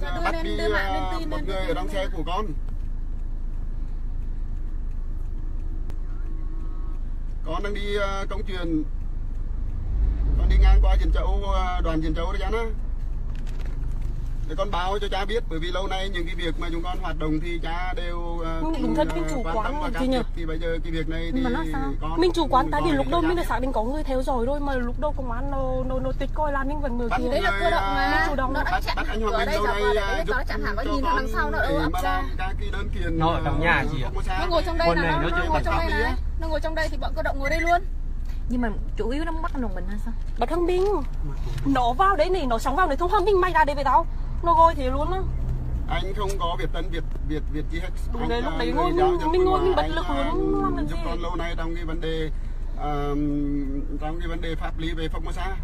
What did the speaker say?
Dạ, bắt lên- đi à, tin một người ở trong xe của con con đang đi à, công chuyện con đi ngang qua Diễn Châu à, đoàn Diễn Châu đó chán á để con báo cho cha biết bởi vì lâu nay những cái việc mà chúng con hoạt động thì cha đều đúng thật, mình chủ quan quán và can thiệp. thì bây giờ cái việc này thì mà nó sao? con mình chủ quán tại vì lúc đầu mình đã xác định có người theo dõi rồi mà lúc đầu công an nó nó nó tịch coi là mình vẫn mở Bắt kia đấy là cơ động mà. Nó đã bắt chặn bắt anh Hoàng ở Minh đây à, biết giúp đó chẳng hạn có cho nhìn thằng đằng sau nó mà ập ra Nó ở trong nhà à, chị ạ? không có sao. nó ngồi trong đây Con là này nó, nó nó ngồi trong đây này nó ngồi trong đây thì bọn cơ động ngồi đây luôn. Nhưng mà chủ yếu nó bắt đồng mình hay sao? Bắt thằng binh nó vào đấy này nó sống vào đấy không thằng binh mày ra đây với tao. Nó gọi thế luôn á. Anh không có việc tân việc việc việc gì hết Đúng đấy, lúc đấy người ngồi- mình- ngồi, mà mình bật lực à, luôn, giúp gì? con lâu nay trong cái vấn đề à, trong cái vấn đề pháp lý về phong sa